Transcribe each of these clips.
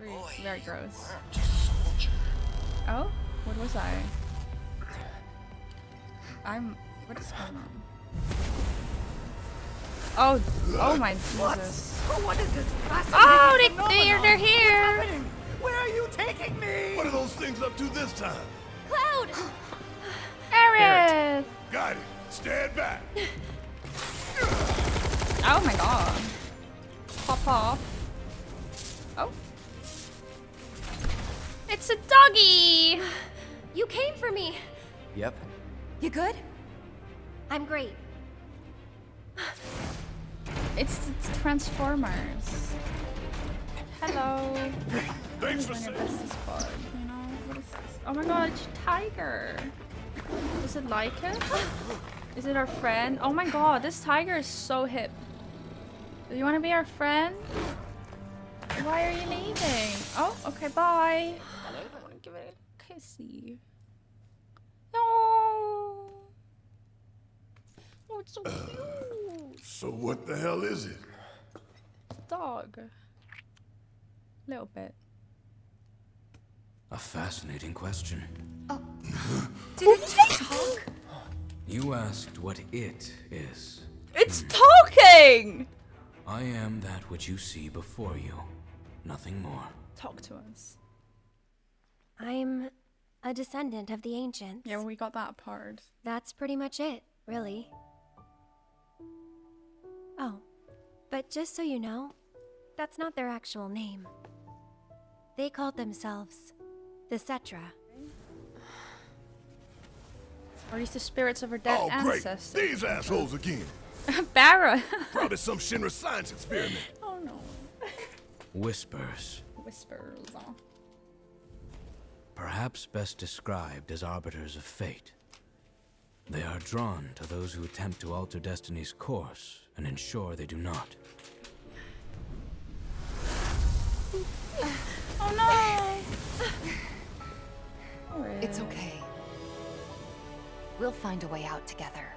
Very, very gross. Oh, what was I? I'm. What is going on? Oh, oh my Jesus! Oh, what is this Oh, they, fascinating they're they're here. Where are you taking me? What are those things up to this time? Cloud! Aerith! Got it. Stand back. Oh my god! Pop off! It's a doggy. You came for me. Yep. You good? I'm great. It's, it's Transformers. Hello. Thanks for When your saying. best is bud, you know? What is this? Oh my god, it's tiger. Does it like it? Is it our friend? Oh my god, this tiger is so hip. Do you want to be our friend? Why are you leaving? Oh, okay, bye. I want to give it a kissy. No. Oh, it's so cute. So what the hell is it? Dog. Little bit. A fascinating question. Oh. Did it just talk? You asked what it is. It's talking! I am that which you see before you. Nothing more. Talk to us. I'm a descendant of the ancients. Yeah, we got that part. That's pretty much it, really. Oh, but just so you know, that's not their actual name. They called themselves the Cetra. Or at least the spirits of our dead oh, great. ancestors. These assholes again. Barra! Probably some Shinra science experiment. oh no. Whispers. Whispers. Perhaps best described as arbiters of fate. They are drawn to those who attempt to alter destiny's course and ensure they do not. Oh no! It's okay. We'll find a way out together.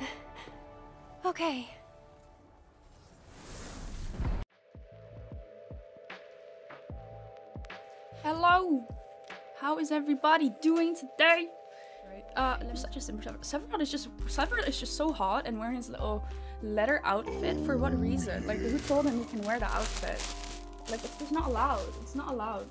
Okay. Hello! How is everybody doing today? Right. Uh, I'm such a simple Sephiroth is just Sephiroth is just so hot and wearing his little leather outfit for what reason? Like who told him he can wear the outfit? Like it's just not allowed. It's not allowed.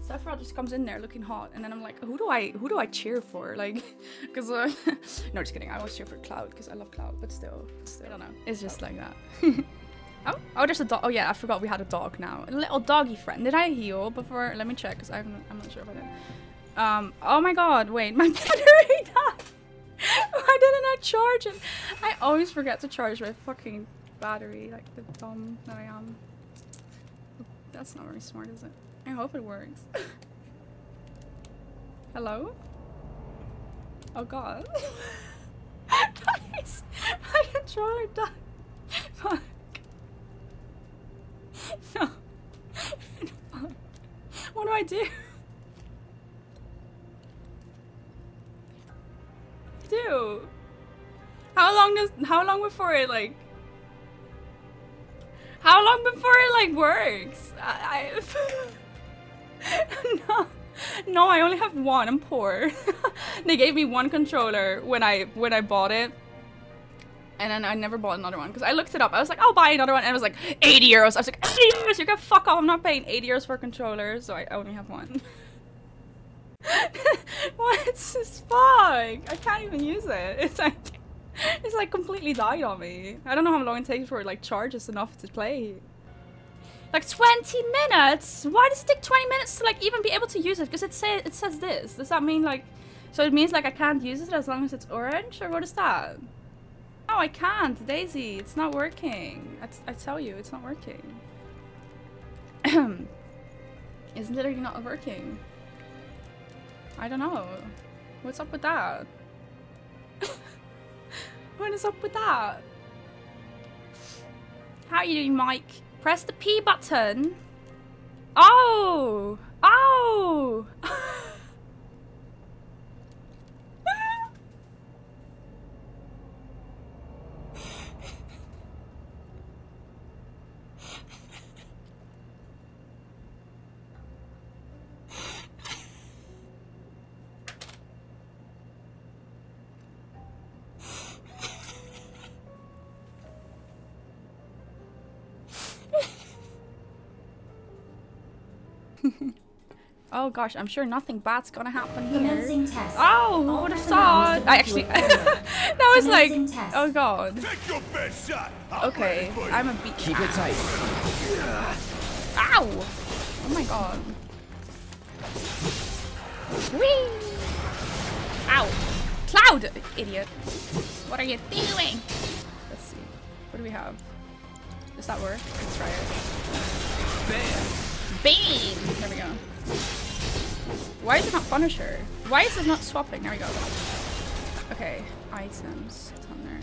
Sephiroth just comes in there looking hot, and then I'm like, who do I who do I cheer for? Like, because uh, no, just kidding. I always cheer for Cloud because I love Cloud, but still, still, I don't know. It's just like that. oh, oh, there's a dog. Oh yeah, I forgot we had a dog now. A little doggy friend. Did I heal before? Let me check because I'm I'm not sure if I did. Um. Oh my God! Wait, my battery died. Why didn't I charge it? I always forget to charge my fucking battery, like the dumb that I am. That's not very smart, is it? I hope it works. Hello? Oh god. Guys, my controller died. Fuck. No. Fuck. What do I? Do. How long does how long before it like how long before it like works? I, I no, no, I only have one. I'm poor. they gave me one controller when I when I bought it, and then I never bought another one because I looked it up. I was like, I'll buy another one, and it was like 80 euros. I was like, 80 euros? You can fuck off. I'm not paying 80 euros for a controller, so I only have one. What's this fuck? I can't even use it. It's like it's like completely died on me. I don't know how long it takes for it like charges enough to play. Like 20 minutes? Why does it take 20 minutes to like even be able to use it? Because it say it says this. Does that mean like so it means like I can't use it as long as it's orange or what is that? No, I can't, Daisy. It's not working. I, I tell you, it's not working. it's literally not working. I don't know. What's up with that? what is up with that? How are you doing, Mike? Press the P button. Oh! Oh! oh gosh, I'm sure nothing bad's gonna happen here. Test. Oh, who All would have thought? I actually, that was like, test. oh god. Take your best shot. Okay, ready for you. I'm a beat. Keep it tight. Ow! Oh my god. Whee! Ow! Cloud! Idiot. What are you doing? Let's see. What do we have? Does that work? Let's try it. Bam! Bam! There we go. Why is it not Punisher? Why is it not swapping? There we go. Okay, items. Toner.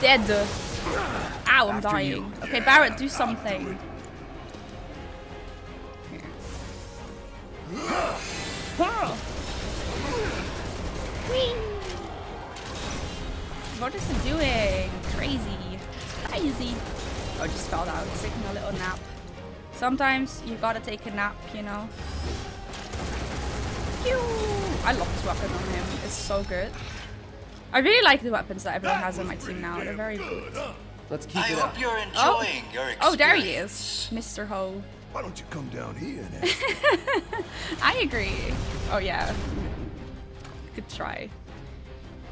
Dead. Ow, I'm dying. Okay, Barret, do something. Here. What is it doing? Crazy. Crazy. I just fell down, taking a little nap. Sometimes you gotta take a nap, you know. I love this weapon on him. It's so good. I really like the weapons that everyone has on my team now. They're very good. Let's I keep it up. hope you're oh. enjoying your experience. Oh, there he is. Mr. Ho. Why don't you come down here and ask I agree. Oh, yeah. Good try.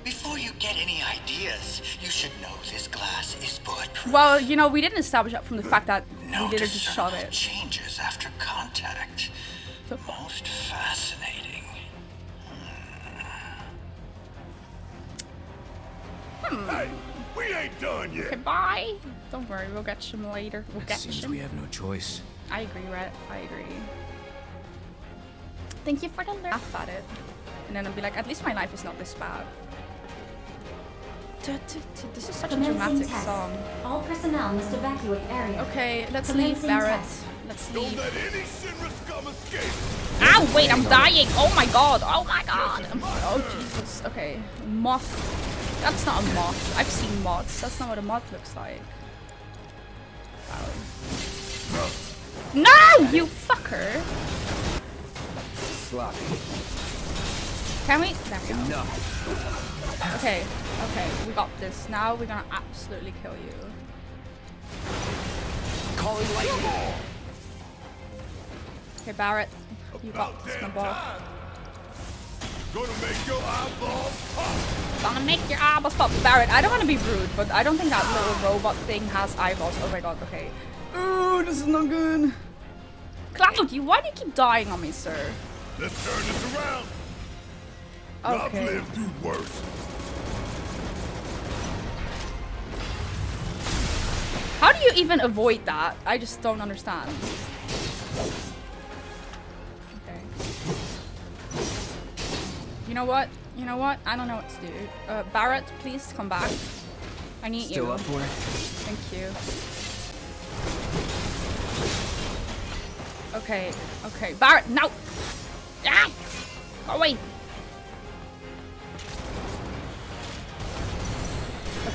Before you get any ideas, you should know this glass is bulletproof. Well, you know, we didn't establish that from the fact that no we didn't just shot discernible it. changes after contact. The Most fascinating. Hmm. Hey, we ain't done yet. Goodbye. Don't worry, we'll get him later. We'll It get seems him. we have no choice. I agree, Rhett. I agree. Thank you for the laugh at it. And then I'll be like, at least my life is not this bad. This is such a dramatic test. song. All personnel must evacuate area. Okay, let's leave, Barret. test. Let's Don't leave. let any Shinra scum escape. Ow, wait, I'm dying. Oh my god. Oh my god. I'm- oh, Jesus. Okay. Moth. That's not a moth. I've seen moths. That's not what a moth looks like. Wow. No, you fucker. Sloppy. Can we? There we go. Enough. Okay, okay, we got this. Now we're gonna absolutely kill you. Calling lightning. Okay, Barret, you got About this, my damn boy. time. Gonna make your eyeballs pop. Gonna make your eyeballs pop. Barret, I don't want to be rude, but I don't think that little robot thing has eyeballs. Oh my god, okay. Oh, this is not good. Cloud, you, why do you keep dying on me, sir? Let's turn this around. I've lived through worse. How do you even avoid that? I just don't understand. Okay. You know what? You know what? I don't know what to do. Uh, Barret, please come back. I need Still you. up for it? Thank you. Okay, okay. Barret, no! Ah! Go away!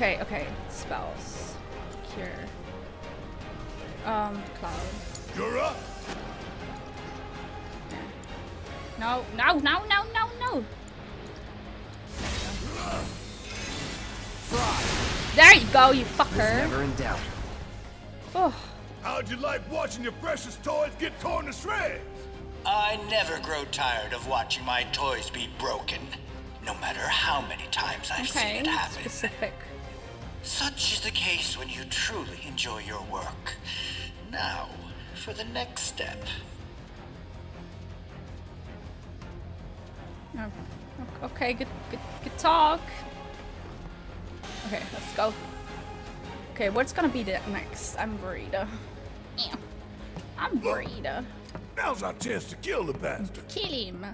Okay, okay. Spells. Cure. Um, Cloud. You're up. No, no, no, no, no, no! There you go, you fucker! Never in doubt. Oh, How'd you like watching your precious toys get torn to shreds? I never grow tired of watching my toys be broken, no matter how many times I've seen it happen. Specific. Such is the case when you truly enjoy your work. Now, for the next step. Oh, Okay, good, good, good talk. Okay, let's go. Okay, what's gonna be the next? I'm worried. uh, yeah. I'm worried. uh, Now's our chance to kill the bastard. Kill him.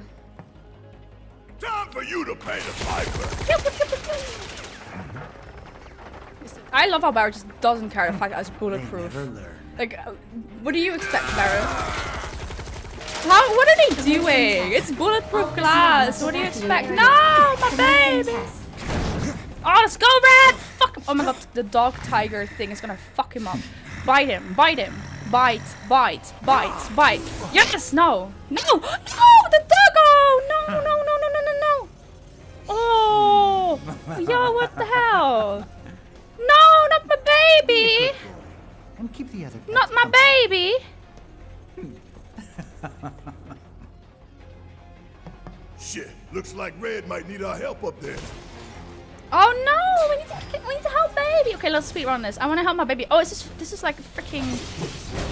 Time for you to pay the piper. I love how Barret just doesn't care the fact that it's bulletproof. Like, uh, what do you expect, Barret? How? What are they doing? It's bulletproof glass. What do you expect? No, my baby. Oh, let's go, Red! Fuck him. Oh my god, the dog tiger thing is gonna fuck him up. Bite him, bite him. Bite, bite, bite, bite. Yes, no. No, no, the doggo! No, no, no, no, no, no, no. Oh, yo, what the hell? No, not my baby! And keep the other Not baby. Shit, looks like Red might need our help up there. Oh no, we need to, we need to help baby. Okay, let's speed run this. I want to help my baby. Oh, it's just, this is like a freaking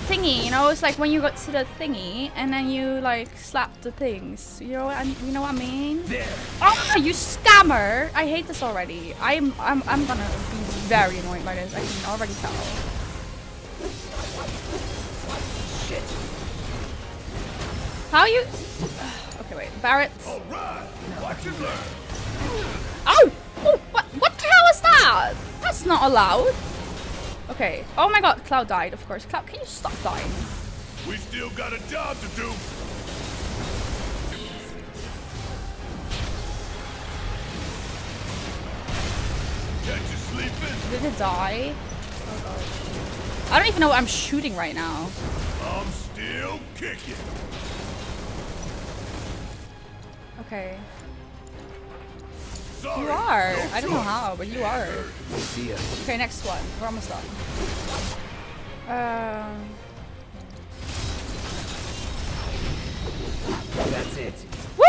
thingy, you know? It's like when you go to the thingy and then you like slap the things. You know what I, you know what I mean? There. Oh, you scammer! I hate this already. I'm I'm I'm gonna be very annoyed by this. I can already tell. Shit. How you? Okay, wait. Barret. Right. Oh! oh what, what the hell is that? That's not allowed. Okay. Oh my god, Cloud died, of course. Cloud, can you stop dying? We still got a job to do. Catch you sleeping? Did it die? Oh god. I don't even know what I'm shooting right now. I'm still kicking. Okay. You are. I don't know how, but you are. See. Okay, next one. We're almost done. Um. That's it. Woo!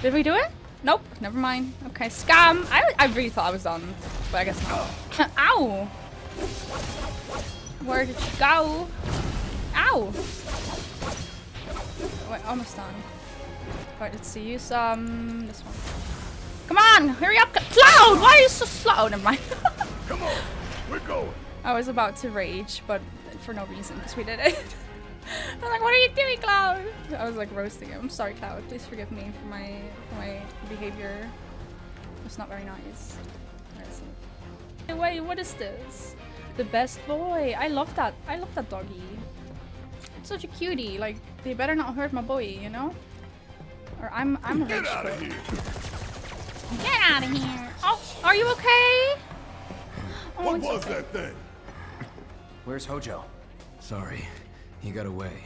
Did we do it? Nope. Never mind. Okay, scam. I, I really thought I was done, but I guess not. Ow! Where did you go? Ow! Wait, almost done. Alright, let's see. Use um this one. Come on, hurry up, Cloud! Why are you so slow? Oh, never mind. Come on, we're going. I was about to rage, but for no reason, because we did it. I'm like, what are you doing, Cloud? I was like roasting him. I'm sorry, Cloud. Please forgive me for my for my behavior. It's not very nice. So- Wait, what is this? The best boy. I love that. I love that doggy. It's such a cutie. Like, they better not hurt my boy, you know? Or I'm I'm a Get out of here. Get out of here. Oh, are you okay? Oh, What was okay. that thing? Where's Hojo? Sorry, he got away.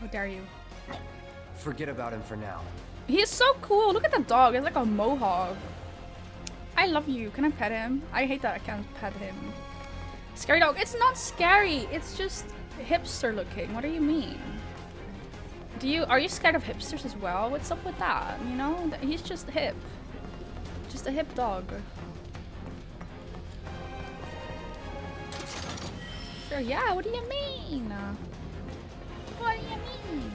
How dare you? Forget about him for now. He's so cool. Look at the dog. It's like a mohawk. I love you. Can I pet him? I hate that I can't pet him. Scary dog. It's not scary. It's just hipster looking. What do you mean? Do you are you scared of hipsters as well? What's up with that? You know, he's just hip. Just a hip dog. Sure, yeah, what do you mean? What do you mean?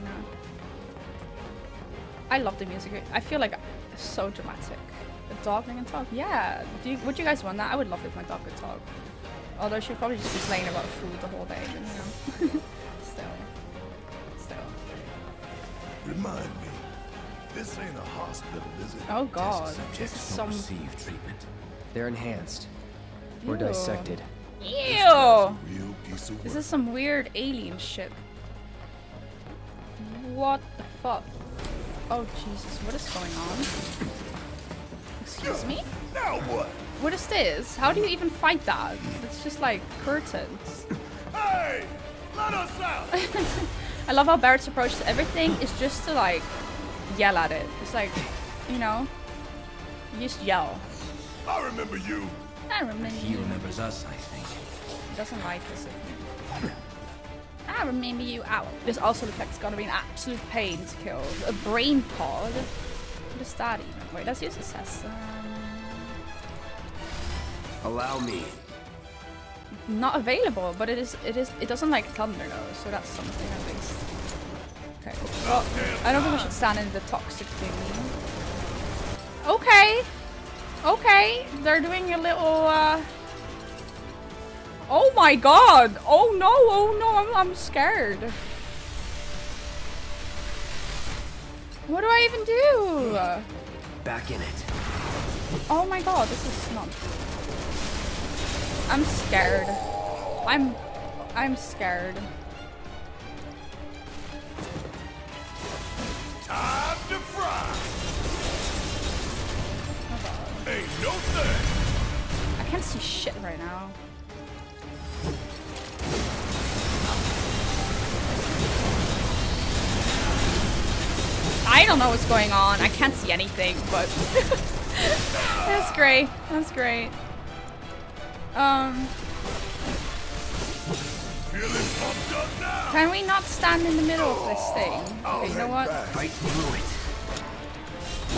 I love the music. I feel like it's so dramatic. A dog can talk? Yeah. Do you, would you guys want that? I would love if my dog could talk. Although she'd probably just playing about food the whole day, you know. still. Still. Remind. This ain't a hospital, is it? Oh god. This Subjects is will some receive treatment. They're enhanced. Or Ew. dissected. Ew! Real piece of This is some weird alien shit. What the fuck? Oh Jesus, what is going on? Excuse me? Now what? What is this? How do you even fight that? It's just like curtains. Hey! Let us out! I love how Barret's approach to everything is just to like yell at it. It's like, you know, you just yell. I remember you. I remember He you. remembers us, I think. He Doesn't like us. I remember you. Ow. This also looks like it's gonna be an absolute pain to kill. A brain pod. What is that even? Wait, let's use assassin. Allow me. Not available, but it is. It is. It doesn't like thunder though, so that's something at least. Okay. Well, I don't think we should stand in the toxic thing. Okay. Okay. They're doing a little. uh... Oh my god! Oh no! Oh no! I'm I'm scared. What do I even do? Back in it. Oh my god! This is not. I'm scared. I'm. I'm scared. Time to fry. Ain't no thing. I can't see shit right now. I don't know what's going on. I can't see anything, but that's great. That's great. Um, Can we not stand in the middle of this thing? Okay, you know what? Fight through it.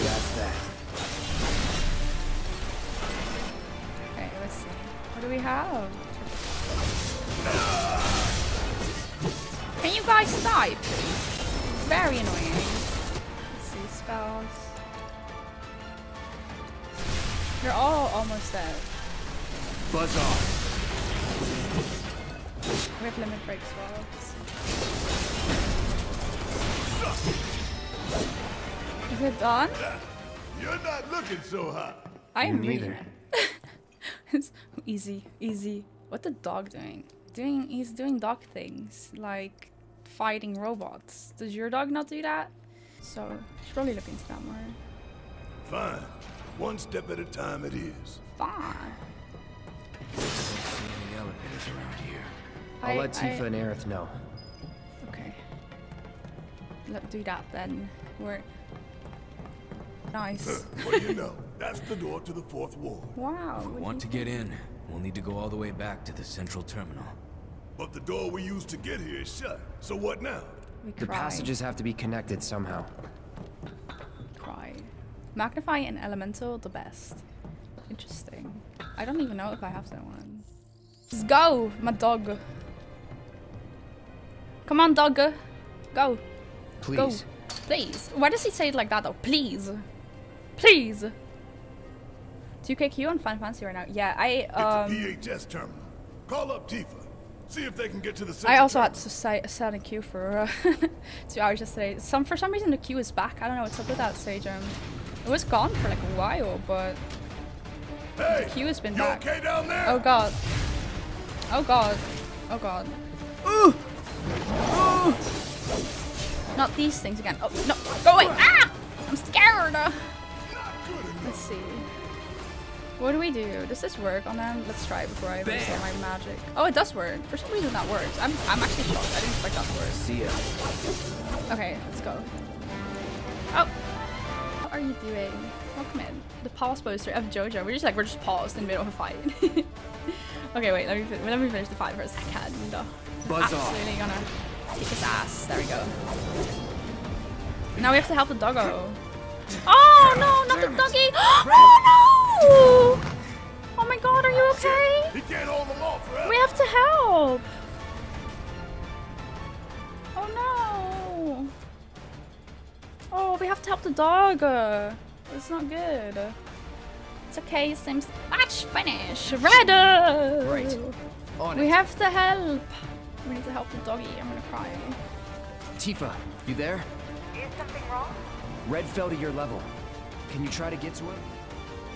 That's that. Okay, let's see. What do we have? Can you guys die, please? Very annoying. Let's see, spells. They're all almost dead. Buzz off. We have limit break spells. Is it done? You're not looking so hot. I am neither. It's easy, easy. What the dog doing? Doing he's doing dog things like fighting robots. Does your dog not do that? So should probably look into that more. Fine. One step at a time it is. Fine. Any elevators around here? I'll I- let Tifa I- and Aerith know. Okay. Let's do that then. We're nice. What do you know? That's the door to the fourth ward. wow. If we want to get in, we'll need to go all the way back to the central terminal. But the door we used to get here is shut. So what now? think? We The cry. passages have to be connected somehow. Cry. Magnify and elemental the best. Interesting. I don't even know if I have that one. Let's go, my dog. Come on, dog. Go. Please. Go. Please. Why does he say it like that though? Please. Please. 2KQ on Final Fantasy right now. Yeah, I It's um the DHS terminal. Call up Tifa. See if they can get to the I central also had to say, set a queue for uh, two hours yesterday. Some for some reason the queue is back. I don't know what's up with that stage. Um, it was gone for like a while, but Hey, queue has been back. okay down there? oh god, oh god, oh god. Ooh, Not these things again. Oh no, go away! Ah, I'm scared. Not good enough. Let's see. What do we do? Does this work on them? Let's try before I waste all my magic. Oh, it does work. For some reason that works. I'm, I'm actually shocked. I didn't expect that to work. See ya. Okay, let's go. Oh! What are you doing? Welcome in. The pause poster of Jojo. We're just like, we're just paused in the middle of a fight. okay, wait, let me, let me finish the fight for a second. Buzz off. Gonna kick his ass. There we go. Now we have to help the doggo. Oh no, not the doggy! Oh no! Oh my god, are you okay? He can't hold them off forever. We have to help! Oh no! Oh, we have to help the dog! It's not good. It's okay, it seems. Match finish! Red! Right. On We it. have to help! We need to help the doggy. I'm gonna cry. Tifa, you there? Is something wrong? Red fell to your level. Can you try to get to him?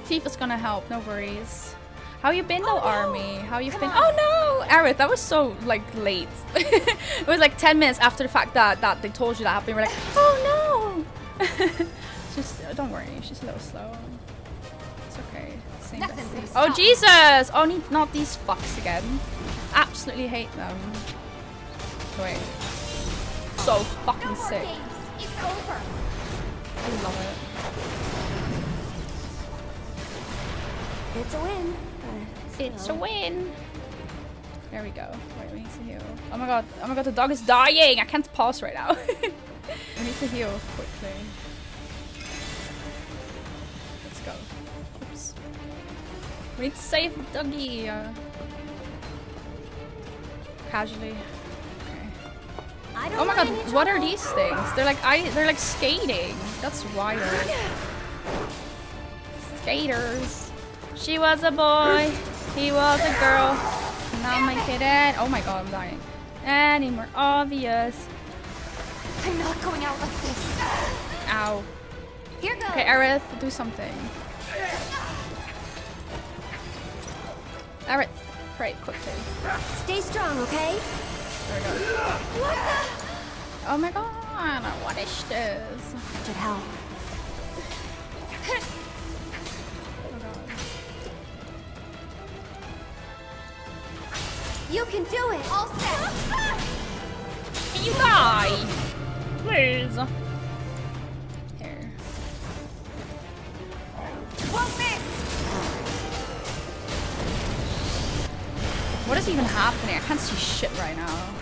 Tifa's gonna help, no worries. How you been though, Oh, no. Army? How you Come been? on. Oh no! Aerith, that was so like late. it was like 10 minutes after the fact that, that they told you that happened. We're like, oh no! Just, uh, don't worry, she's a little slow. It's okay. Same Nothing's Oh stop Jesus! Oh, ne- not these fucks again. Absolutely hate them. Wait. So fucking No sick. It's over. I love it. It's a win. It's a win. There we go. Wait, we need to heal. Oh my god. Oh my god, the dog is dying. I can't pause right now. we need to heal quickly. Let's go. Oops. We need to save the doggy. Uh, casually. Okay. I don't Oh my god, what are these things? They're like I they're like skating. That's wild. Skaters. She was a boy. He was a girl. Now my kid and oh my god, I'm dying. Any more obvious. I'm not going out like this. Ow. Here goes. Okay, Aerith, do something. Aerith, pray quickly. Stay strong, okay? There we go. Oh my god, what is this? Should help. You can do it. All set. Can you die? Please. Here. Won't miss. What is even happening? I can't see shit right now.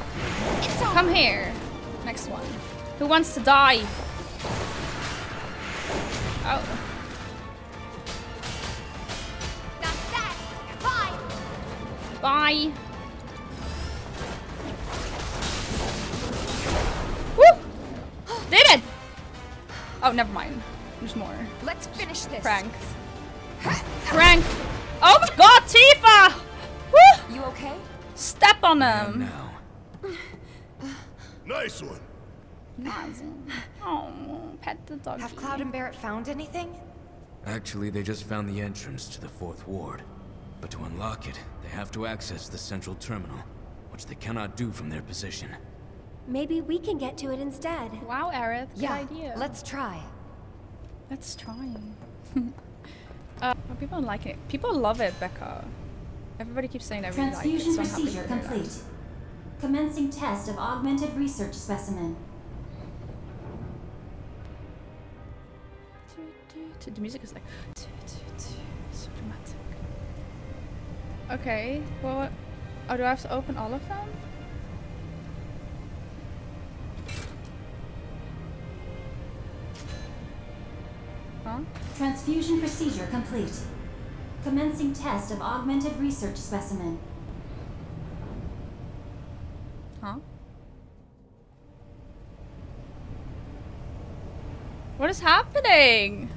Come here. Next one. Who wants to die? Oh. That's that. Bye. Bye. Woo! Did it! Oh, never mind. There's more. Let's finish this. Prank. Prank. Oh my god, Tifa! Woo! You okay? Step on And them. now, Nice one. Oh, pet the dog. Have Cloud and Barret found anything? actually, they just found the entrance to the fourth ward. But to unlock it, they have to access the central terminal, which they cannot do from their position. Maybe we can get to it instead. Wow, Aerith. Good yeah, idea. let's try. Let's try. uh, but people like it. People love it, Becca. Everybody keeps saying they really like it, Transfusion so I'm happy procedure to hear that. Commencing test of augmented research specimen. The music is like so dramatic. Okay, well, oh, do I have to open all of them? Huh? Transfusion procedure complete. Commencing test of augmented research specimen. Huh? What is happening?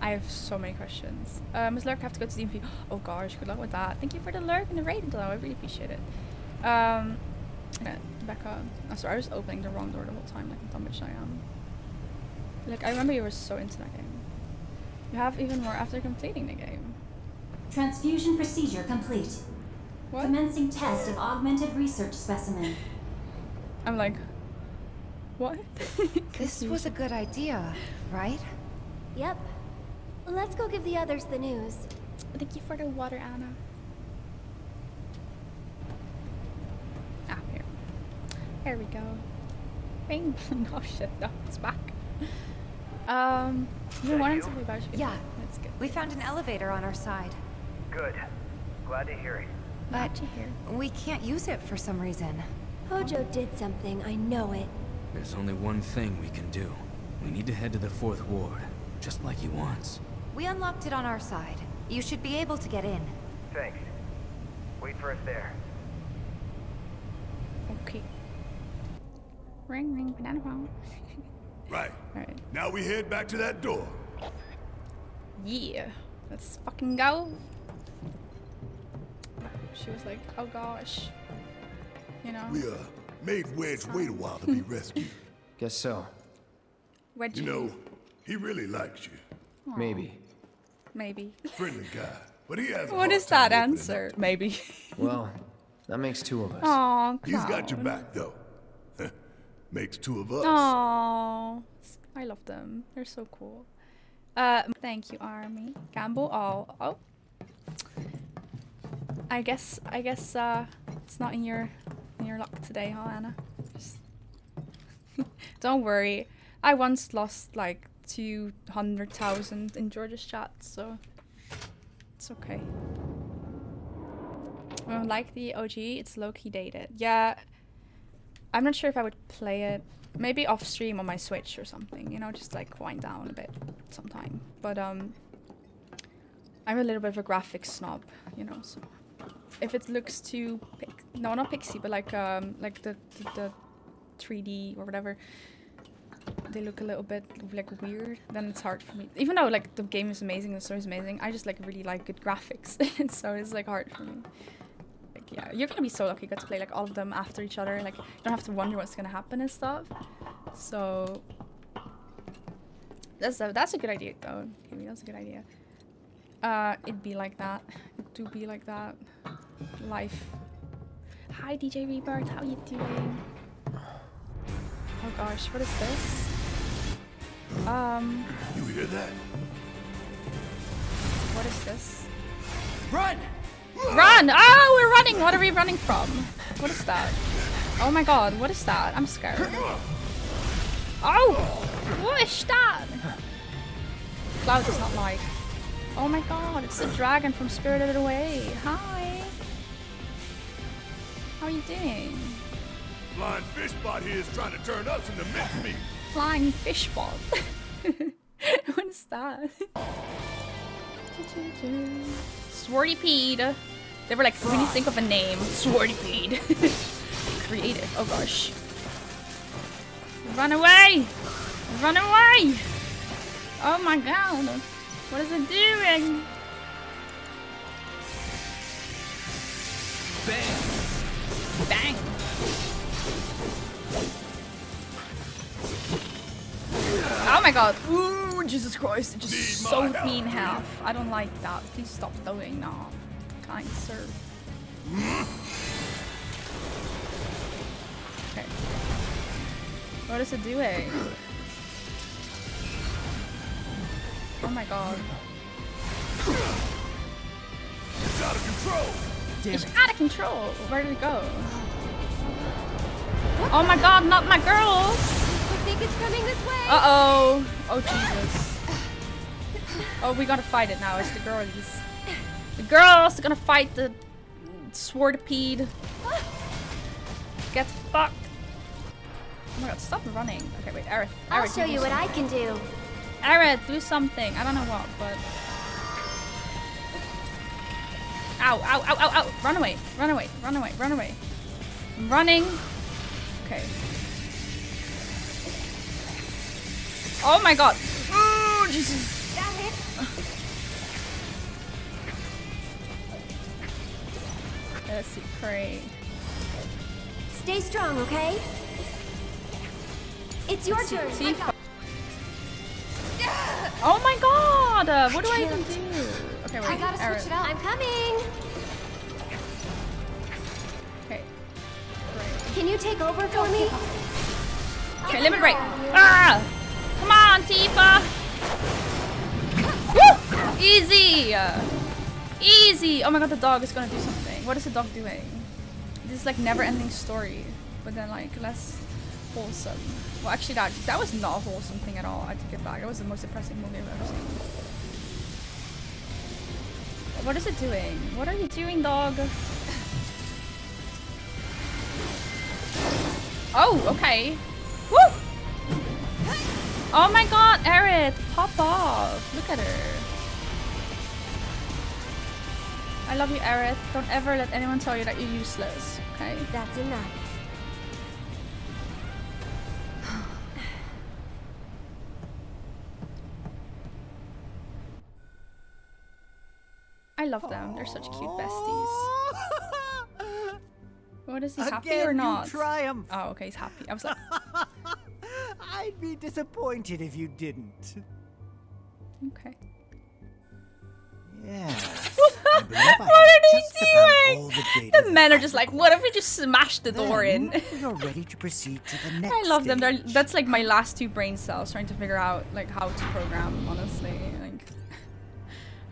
I have so many questions. Uh, Ms. Lurk, I have to go to DMV. Oh gosh, good luck with that. Thank you for the lurk and the raid though. I really appreciate it. Um, yeah, Becca. I'm sorry, I was opening the wrong door the whole time, like a dumb bitch I am. Like, I remember you were so into that game. You have even more after completing the game. Transfusion procedure complete. What? Commencing test of augmented research specimen. I'm like, what? This was a good idea, right? Yep. Let's go give the others the news. Thank you for the water, Anna. Ah, here. There we go. Bing. oh shit, no, it's back. Um, you wanted to be about Yeah. That's good. We found an elevator on our side, Good. Glad to hear it. Glad to hear. we can't use it for some reason. Hojo did something, I know it. There's only one thing we can do. We need to head to the fourth ward, just like he wants. We unlocked it on our side. You should be able to get in. Thanks. Wait for us there. Okay. Ring, ring, banana phone. Right. Alright. Now we head back to that door. Yeah. Let's fucking go. She was like, oh gosh. You know? We, uh, made Wedge wait a while to be rescued. Guess so. Wedgie. You know, he really likes you. Maybe. Maybe. Friendly guy. But he has a What hard is time that answer? Maybe. Well, that makes two of us. Aw, He's got your back, though. Makes two of us. Aww. I love them. They're so cool. Uh, thank you, Army. Gamble all. Oh. I guess, I guess, uh, it's not in your, in your luck today, huh, Anna? Just Don't worry. I once lost like 200,000 in George's chat, so it's okay. Uh, like the OG, it's low-key dated. Yeah, I'm not sure if I would play it. Maybe off stream on my Switch or something, you know, just like wind down a bit sometime. But um I'm a little bit of a graphics snob, you know, so if it looks too no not pixie but like um like the, the the 3D or whatever they look a little bit like weird then it's hard for me. Even though like the game is amazing the story is amazing I just like really like good graphics so it's like hard for me. Like yeah you're gonna be so lucky you get to play like all of them after each other like you don't have to wonder what's gonna happen and stuff. So that's a, that's a good idea though. That's a good idea uh it'd be like that it do be like that life hi DJ Rebirth how you doing oh gosh what is this um You hear that? what is this Run! Run! Oh, we're running! What are we running from? What is that? Oh my god, what is that? I'm scared. Oh! What is that? Cloud does not like. Oh my god, it's the dragon from Spirited Away. Hi! How are you doing? Flying fish spot here is trying to turn us into mincemeat. Flying fish ball. what is that? Swordipede. They were like, we need to think of a name. Swordipede. Creative. Oh gosh. Run away! Run away! Oh my god. What is it doing? Bang! Bang! Oh my god. Ooh, Jesus Christ. It just Need my sewed me in half. I don't like that. Please stop doing that. Kind sir. Hmm. Okay. What is it doing? Oh my god. It's out of control. It's out of control. Where did it go? Oh my god, not my girls! I think it's coming this way. Uh oh. Oh Jesus. Oh, we gotta fight it now. It's the girlies. The girls are gonna fight the swordipede. Get fucked. Oh my god, stop running. Okay, wait, Aerith. I'll Aerith, show do you what I can do. Aerith, do something. I don't know what, but. Ow, ow, ow, ow, ow. Run away. Run away. Run away. Run away. I'm running. Okay. Oh my god. Oh, Jesus. That hit. Let's see. Pray. Stay strong, okay? It's your turn. See? I got- Oh my god. Uh, what do I even can't. do? Okay, wait. I gotta Aerith. switch it up. I'm coming. Okay. Pray. Can you take over for me? Okay, limit break. Ah! Come on, Tifa! Woo! Easy! Easy! Oh my god, the dog is gonna do something. What is the dog doing? This is like never-ending story, but then like less wholesome. Well, actually, that that was not a wholesome thing at all. I take it back. It was the most depressing movie I've ever seen. What is it doing? What are you doing, dog? Oh, okay. Woo! Oh my god, Aerith, pop off. Look at her. I love you, Aerith. Don't ever let anyone tell you that you're useless, okay? That's enough. I love them. They're such cute besties. What is he happy Again, or you not? triumph. Oh, okay, he's happy. I was like, I'd be disappointed if you didn't. okay. Yeah. what believe I have are they just about all doing? the The men are just like, what if we just smash the door in? Then we are ready to proceed to the next I love them. They're, that's like my last two brain cells trying to figure out like how to program. Honestly, like,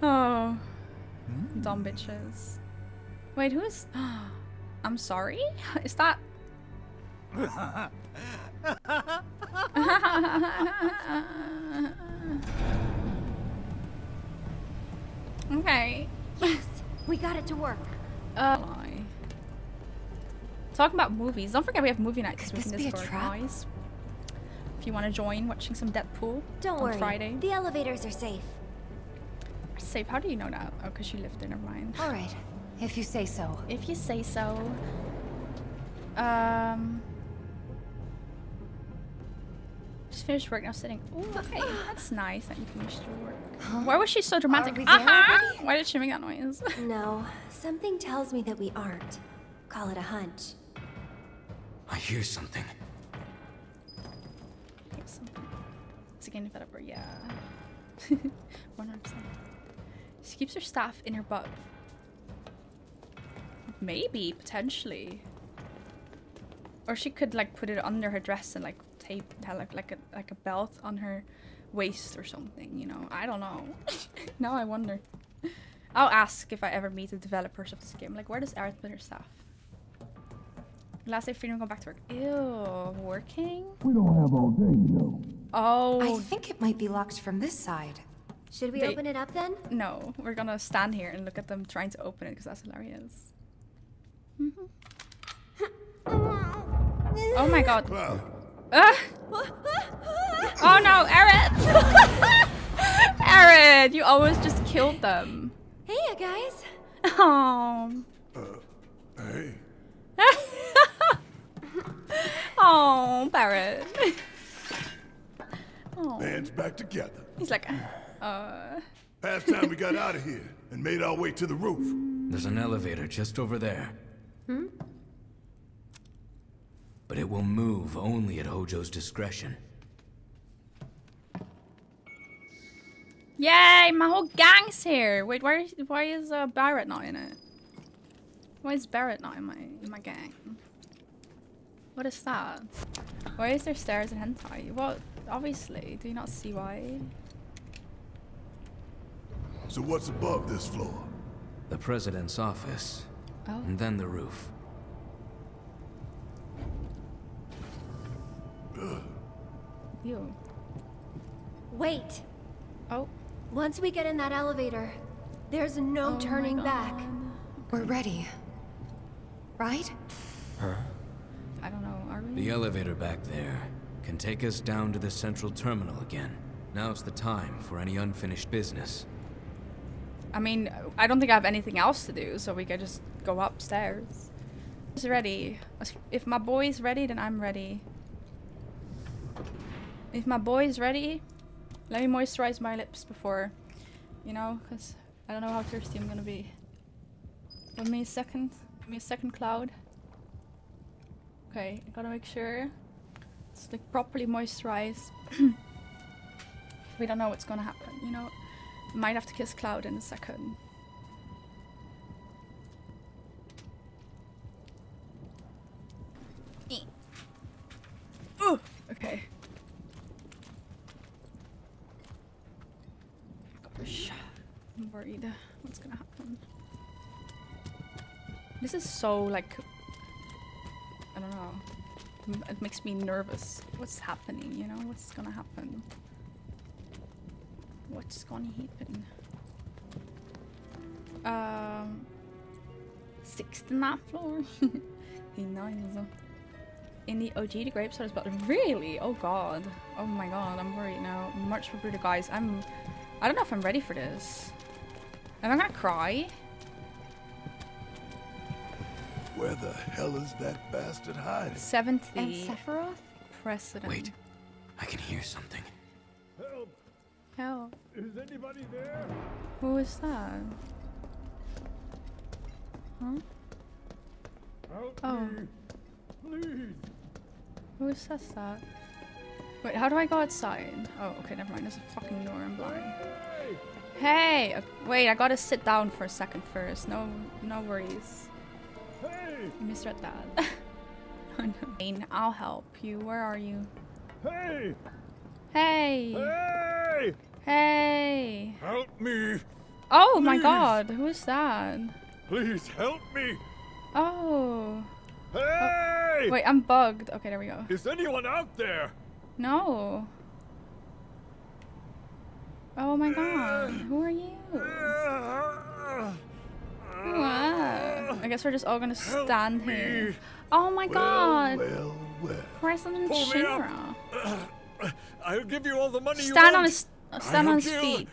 oh, dumb bitches. Wait, who is? I'm sorry. Is that? okay. Yes, we got it to work. Uh. Talking about movies. Don't forget we have movie night this Could this be a Discord, trap? guys. If you want to join, watching some Deadpool Don't on worry. Friday. The elevators are safe. Safe. How do you know that? Oh, because she lived there. Never mind. All right, if you say so. If you say so. Um. Just finished work now, sitting. Ooh, okay, that's nice that you finished your work. Why was she so dramatic? Are we Uh-huh. Why did she make that noise? No, something tells me that we aren't. Call it a hunch. I hear something. Okay, something. It's again developer, yeah. 100%. She keeps her staff in her butt. Maybe, potentially. Or she could like put it under her dress and like tape tell like like a like a belt on her waist or something, you know. I don't know. now I wonder. I'll ask if I ever meet the developers of this game. Like where does Aerith put her stuff? Last day freedom go back to work. Ew, working? We don't have all day, you know. Oh I think it might be locked from this side. Should we They- open it up then? No, we're gonna stand here and look at them trying to open it because that's hilarious. Mhm. Oh my god. Uh. Oh no, Aaron! Aaron, you almost just killed them. Hey, you guys. Oh. Hey, Oh, Barret. Oh. band's back together. He's like, uh. Past time we got out of here and made our way to the roof. There's an elevator just over there. Hmm? But it will move only at Hojo's discretion. Yay, my whole gang's here. Wait, why, why is uh, Barret not in it? Why is Barret not in my in my gang? What is that? Why is there stairs and hentai? Well, obviously, do you not see why? So what's above this floor? The president's office. Oh. And then the roof. You. Wait. Oh. Once we get in that elevator, there's no Oh turning back. We're ready. Right? I don't know. Are we? The elevator back there can take us down to the central terminal again. Now's the time for any unfinished business. I mean, I don't think I have anything else to do, so we could just go upstairs. Is ready. If my boy's ready, then I'm ready. If my boy's ready, let me moisturize my lips before, you know, because I don't know how thirsty I'm gonna be. Give me a second. Give me a second, Cloud. Okay, I gotta make sure it's like properly moisturized. we don't know what's gonna happen, you know. Might have to kiss Cloud in a second. Ooh, okay. Gosh, I'm worried. What's gonna happen? This is so like I don't know. It makes me nervous. What's happening? You know, what's gonna happen? What's gonna happen? Um, sixth on that floor. he knows. In the OG, the grapes are about really. Oh god. Oh my god. I'm worried now. March for Bruder, guys. I'm. I don't know if I'm ready for this. Am I gonna cry? Where the hell is that bastard hiding? Seventh And Sephiroth? precedent. Wait, I can hear something. Is anybody there? Who is that? Huh? Help Oh. me! Please! Who says that? Wait, how do I go outside? Oh, okay, never mind. There's a fucking door. I'm blind. Hey! uh, Wait, I gotta sit down for a second first. No, no worries. Hey! You misread that. oh no. Jane, I'll help you. Where are you? Hey! Hey! Hey! Hey! Help me! Oh my god, who is that? Please help me! Oh. Hey! Wait, I'm bugged. Okay, there we go. Is anyone out there? No. Oh my god, who are you? Wow. I guess we're just all gonna stand here. Oh my god! Well, well. President Pull me up. Shinra. I'll give you all the money you Stand on his stand on his feet.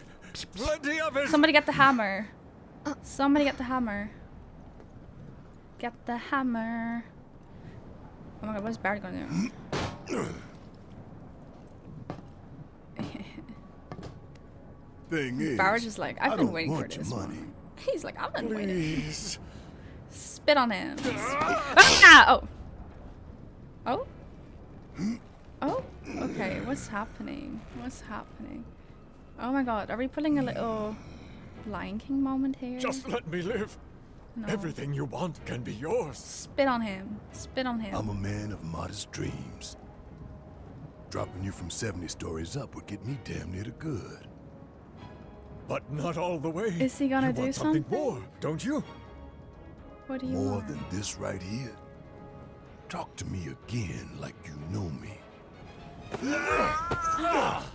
Plenty of it. Somebody get the hammer. Somebody get the hammer. Get the hammer. Oh my god, what's Barry gonna do? Thing is, Barret's just like, I've been waiting for this. money. one." He's like, I've been waiting. Spit on him. ah! Oh. Oh? Oh? Okay, what's happening? What's happening? Oh my god, are we pulling a little Lion King moment here? Just let me live. No. Everything you want can be yours. Spit on him. Spit on him. I'm a man of modest dreams. Dropping you from 70 stories up would get me damn near to good. But not all the way. Is he gonna you do want something something? more, don't you? what do you More want? than this right here. Talk to me again like you know me. Ah!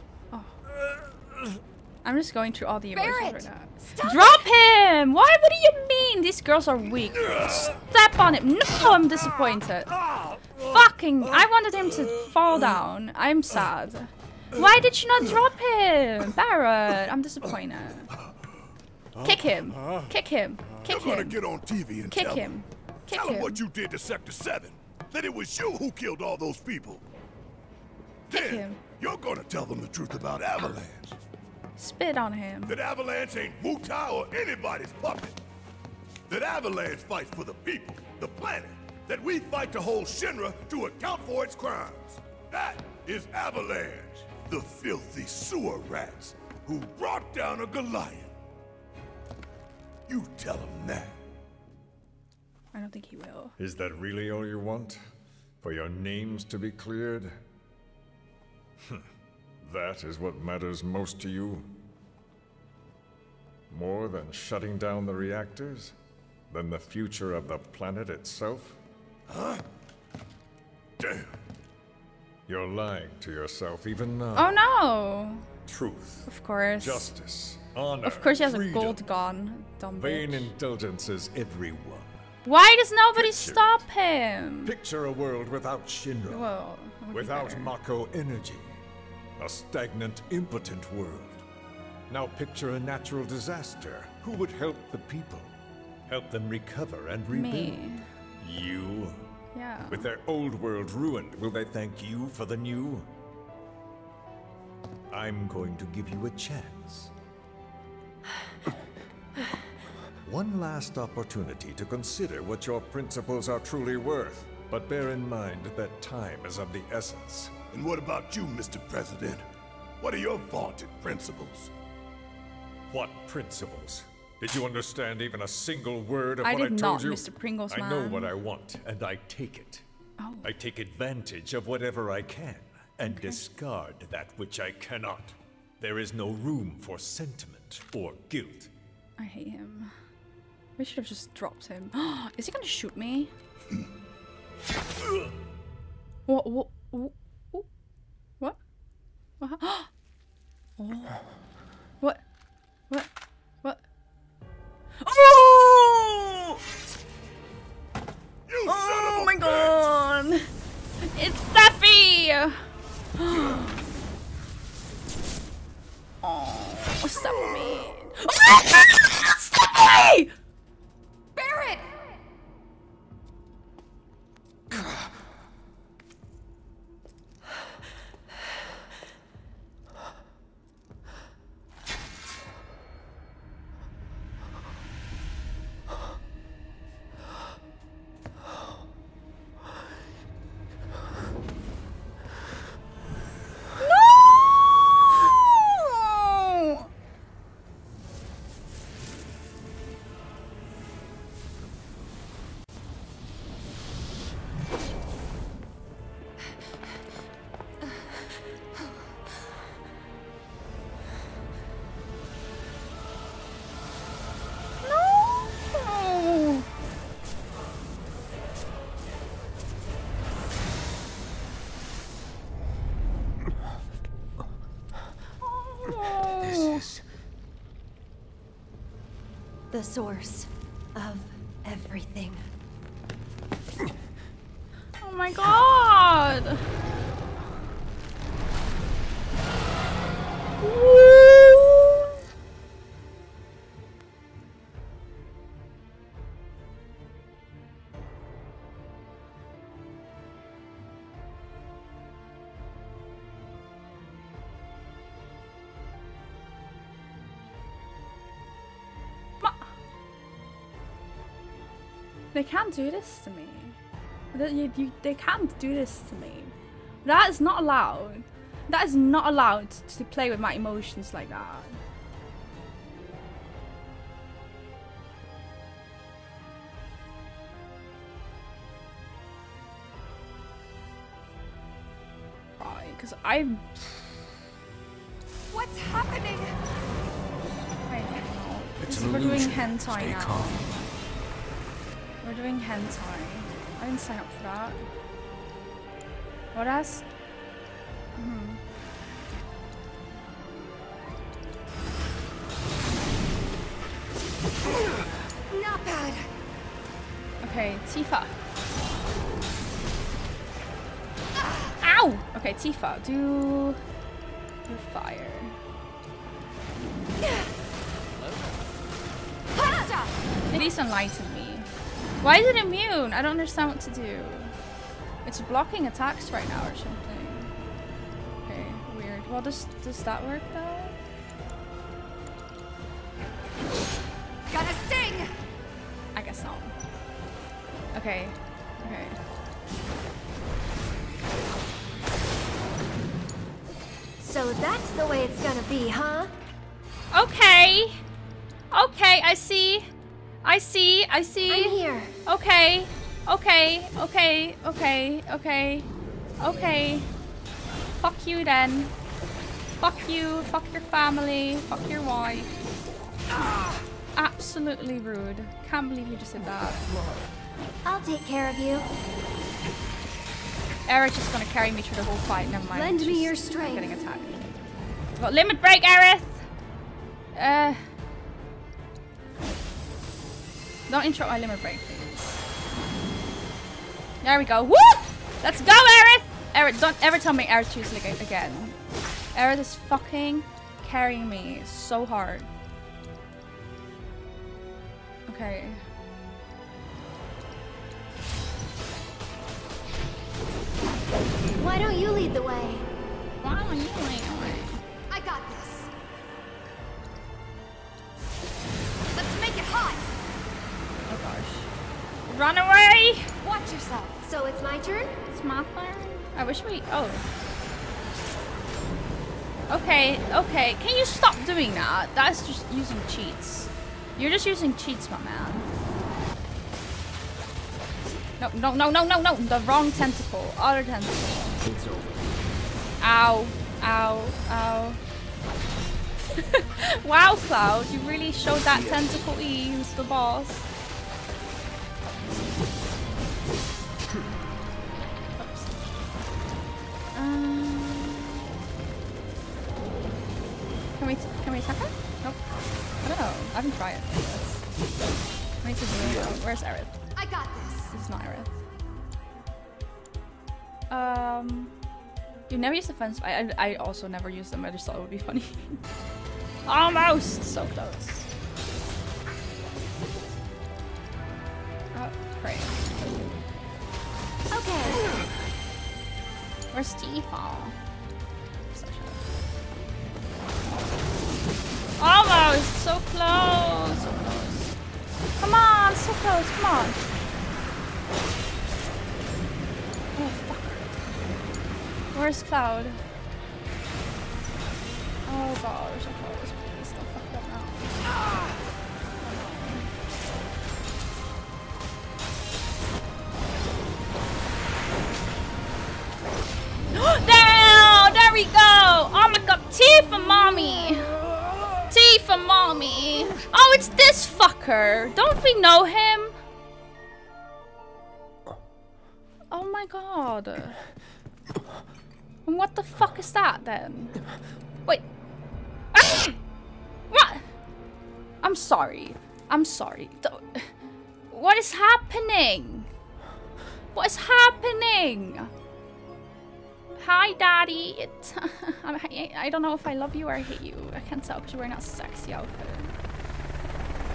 I'm just going through all the emotions Barret, right now. stop Drop him! Why? What do you mean? These girls are weak. Step on him. No, I'm disappointed. Fucking. I wanted him to fall down. I'm sad. Why did you not drop him? Barret, I'm disappointed. Kick him. Kick him. Kick You're gonna him. get on TV and Kick tell him. Kick tell 'em him. what you did to Sector 7. That it was you who killed all those people. Kick then him. you're gonna tell them the truth about Avalanche. Spit on him. That Avalanche ain't Wutai or anybody's puppet. That Avalanche fights for the people, the planet. That we fight to hold Shinra to account for its crimes. That is Avalanche. The filthy sewer rats who brought down a Goliath. You tell him that. I don't think he will. Is that really all you want? For your names to be cleared? Hm. That is what matters most to you? More than shutting down the reactors? Than the future of the planet itself? Huh? Damn. You're lying to yourself even now. Oh no! Truth, Of course. justice, honor, Of course he has a gold gun. Dumb Vain bitch. indulgences everyone. Why does nobody Picture stop him? Picture a world without Shinra. Well, that would be without better. Mako energy. A stagnant, impotent world. Now picture a natural disaster. Who would help the people? Help them recover and rebuild? Me. You? Yeah. With their old world ruined, will they thank you for the new? I'm going to give you a chance. One last opportunity to consider what your principles are truly worth. But bear in mind that time is of the essence. And what about you, Mr. President? What are your vaunted principles? What principles? Did you understand even a single word of I what I did told not, you? Mr. Pringles I know what I want, and I take it. Oh. I take advantage of whatever I can, and discard that which I cannot. There is no room for sentiment or guilt. I hate him. We should have just dropped him. Is he gonna shoot me? what? What? What? What? What? oh. What? What? What? Oh! You Oh my god! It's Sephi! oh, stop me. Sephi! Barret! The source of everything. Oh my god! Woo! They can't do this to me. They, you, you, they can't do this to me. That is not allowed. That is not allowed to play with my emotions like that. Right, because I'm. What's happening? I don't know. It's an we're doing illusion. hentai Stay now. calm. We're doing hentai. I didn't sign up for that. What else? Mm -hmm. Not bad. Okay, Tifa. No! Okay, Tifa, do your fire. Please enlighten me. Why is it immune? I don't understand what to do. It's blocking attacks right now or something. Okay, weird. Well, does does that work though? Got a sting! I guess not. Okay. Okay. So that's the way it's gonna be, huh? Okay. Okay, I see. I see. I see. I'm here. Okay. Okay. Okay. Okay. Okay. Okay. Fuck you then. Fuck you. Fuck your family. Fuck your wife. Ah, absolutely rude. Can't believe you just did that. I'll take care of you. Aerith's just gonna carry me through the whole fight. Never mind. Lend me your strength. Getting attacked. Got limit break, Aerith. Uh. Don't interrupt my limit break, please. There we go. Woo! Let's go, Aerith. Aerith, don't ever tell me Aerith choosing ag- again. Aerith is fucking carrying me so hard. Okay. Why don't you lead the way? Why don't you lead Run away! Watch yourself. So it's my turn? It's my turn. I wish we. Oh. Okay, okay. Can you stop doing that? That's just using cheats. You're just using cheats, my man. No, no, no, no, no, no. The wrong tentacle. Other tentacle. It's over. Ow. Ow. Ow. wow, Cloud. You really showed that tentacle E who's the boss. We can we attack her? Nope. I don't know. I haven't tried it. I need to do it. Where's Aerith? I got this. This is not Aerith. Um, you never use the fence. I, I I also never use them. I just thought it would be funny. Almost so close. Oh, great. Okay. Where's Steve? Almost so close. So close. Come on, so close. Come on. Oh fuck. Where's Cloud? Oh gosh, so close. Please don't fuck that now. Ah! Down! There we go! Oh my god, Tifa mommy! Tifa mommy! Oh, it's this fucker! Don't we know him? Oh my god. And what the fuck is that then? Wait. Ah! What? I'm sorry. I'm sorry. What is happening? What is happening? Hi, Daddy. It's I'm- I I don't know if I love you or I hate you. I can't tell because you're wearing that sexy outfit.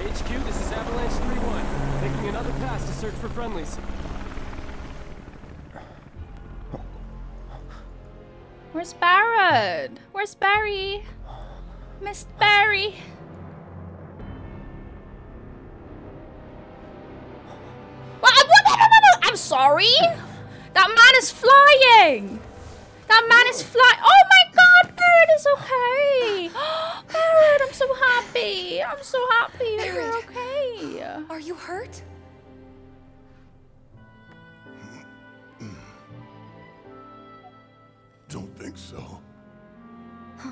HQ, this is Avalanche 3-1. Taking another pass to search for friendlies. Where's Barret? Where's Barry? Miss Barry. What- I'm sorry. That man is flying. That man is flying. Oh my God, Barret is okay. Barret, I'm so happy. I'm so happy that you're okay. Are you hurt? Don't think so.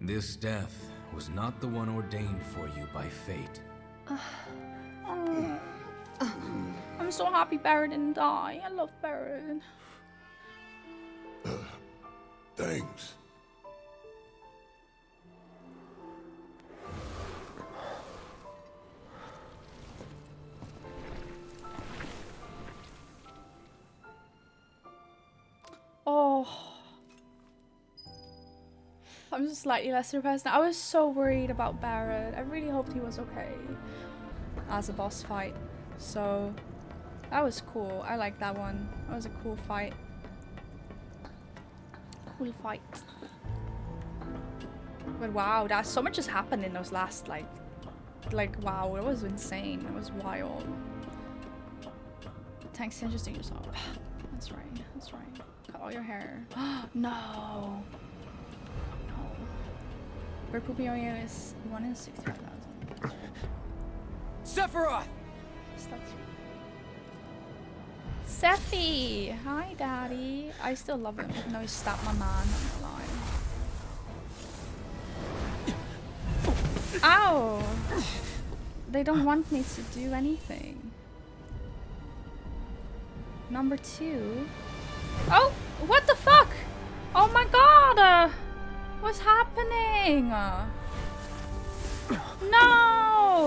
This death was not the one ordained for you by fate. Oh. I'm so happy Barret didn't die. I love Barret. Thanks. Oh. I'm just slightly less depressed now. I was so worried about Barret. I really hoped he was okay as a boss fight. So that was cool. I like that one. That was a cool fight. Cool fight. But wow, that so much has happened in those last like like wow, it was insane. It was wild. Thanks for interesting yourself. That's right. That's right. Cut all your hair. no. No. Bird poopy is one in sixty-five thousand. Sephiroth! Sephi! Hi, Daddy. I still love him, even though he stabbed my man. I'm not lying. Ow! They don't want me to do anything. Number two. Oh! What the fuck? Oh my god! Uh, what's happening? No!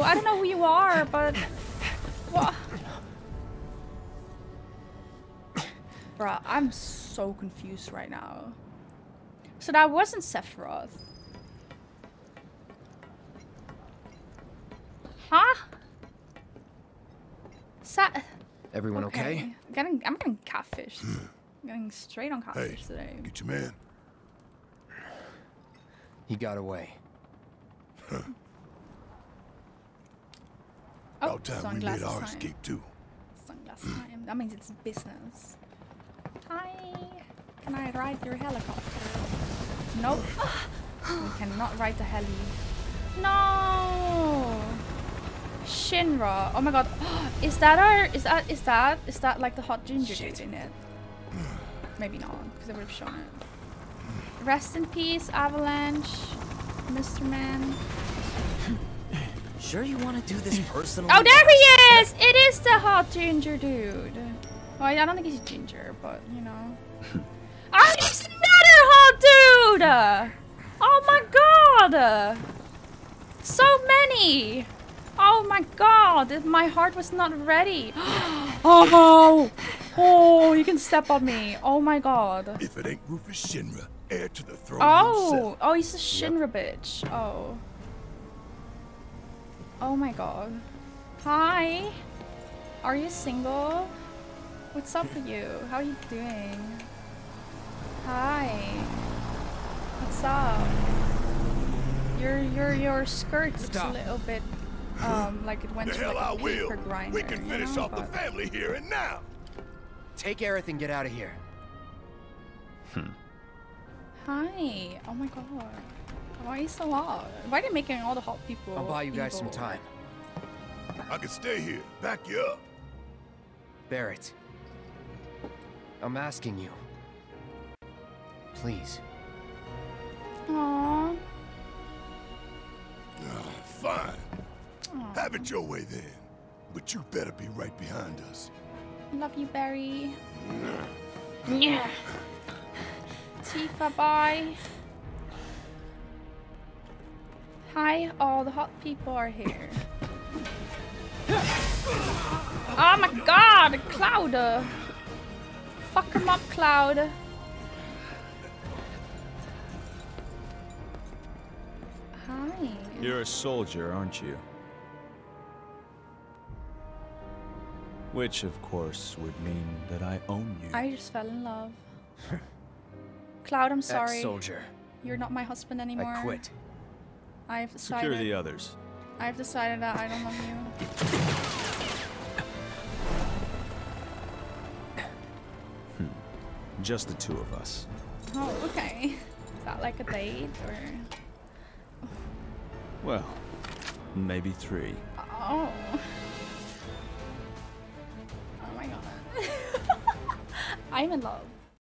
I don't know who you are, but... Bruh, I'm so confused right now. So that wasn't Sephiroth. Huh? Sa Everyone okay? I'm getting, I'm getting catfish. Hmm. I'm getting straight on catfish Hey, today. get your man. He got away. Oh, About time we made our time. escape too. Sunglasses time. That means it's business. Can I ride your helicopter? Nope. we cannot ride the heli. No. Shinra. Oh my god. Is that our is that is that is that like the hot ginger dude in it? Maybe not, because I would have shown it. Rest in peace, Avalanche. Mr. Man. Sure you want to do this personally? Oh, there he is! It is the hot ginger dude. Well, I don't think he's ginger, but you know. oh, there's another hot dude! Oh my god! So many! Oh my god, my heart was not ready. oh, no oh, you can step on me. Oh my god. If it ain't Rufus Shinra, heir to the throne Oh, himself. oh, he's a Shinra bitch. Oh. Oh my god. Hi. Are you single? What's up with you? How are you doing? Hi. What's up? Your your your skirt looks a little bit um like it went The through hell like I a will. paper grinder. We can you know, off the family here and now. Take Aerith and get out of here. Hi. Oh my god. Why are you so loud? Why are they making all the hot people? I'll buy you guys some time. I can stay here, back you up. Barret. I'm asking you. Please. Aww. Ah, fine. Have it your way then. But you better be right behind us. Love you, Barry. Yeah. Tifa, bye. Hi, all the hot people are here. Oh my god, Cloud! Fuck him up, Cloud. Hi. You're a soldier, aren't you? Which, of course, would mean that I own you. I just fell in love. Cloud, I'm sorry. Ex-soldier. You're not my husband anymore. I quit. I've decided. Secure the others. I've decided that I don't love you. Hmm. Just the two of us. Oh, okay. Is that like a date or? Well, maybe three. Oh. Oh my god. I'm in love.